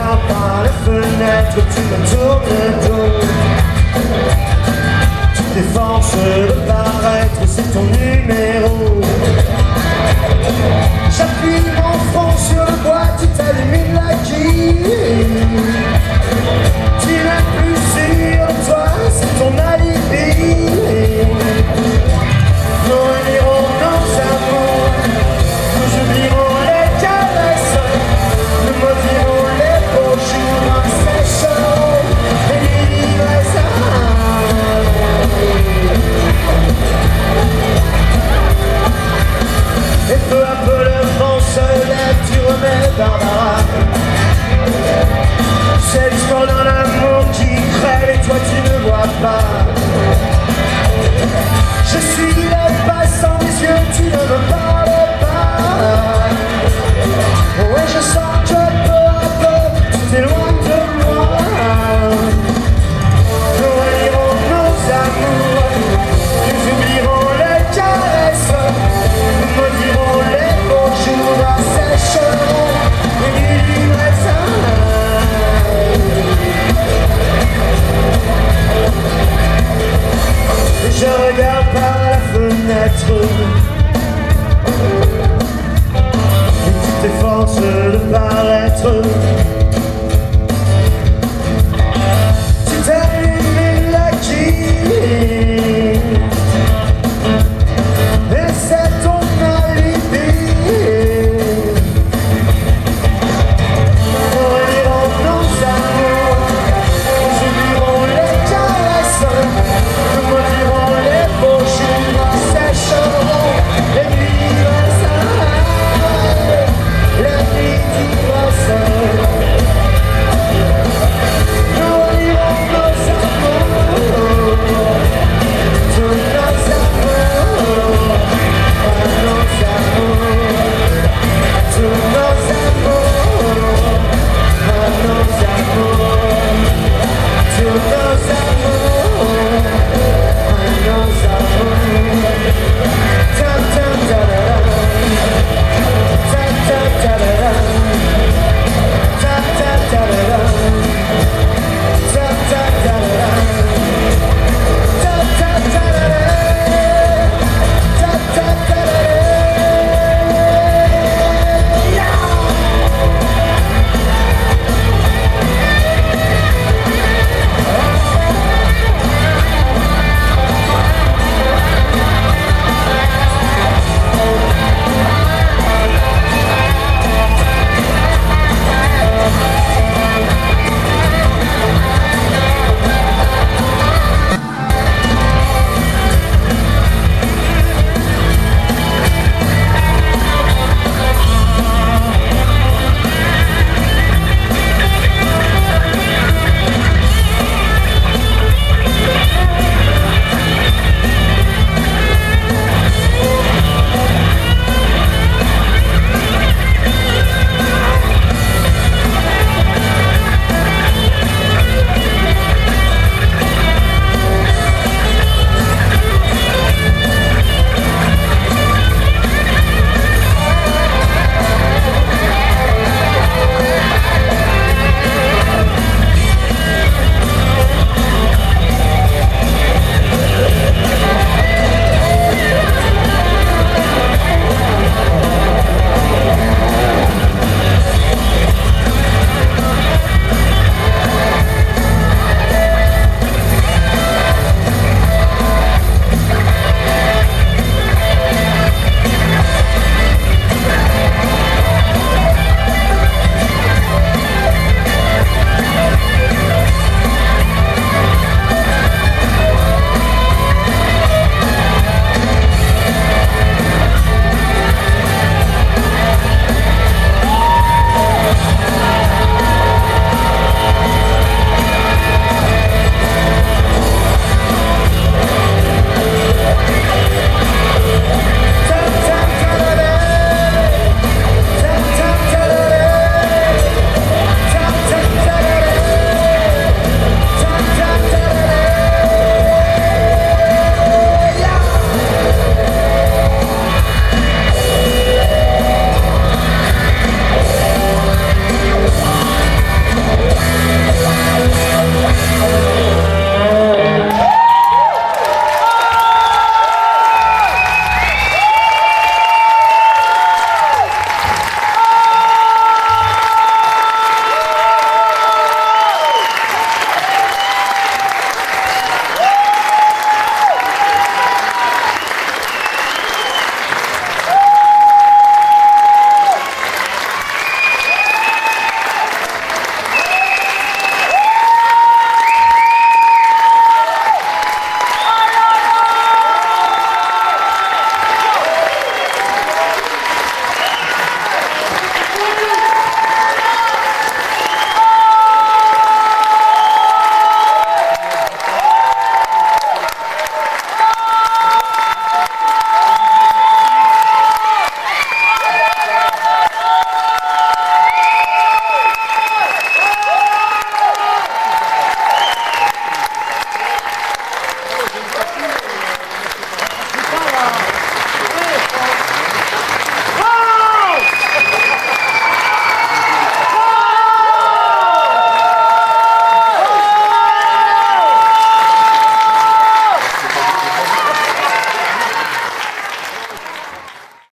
I'll listen and continue. Et toutes tes forces de part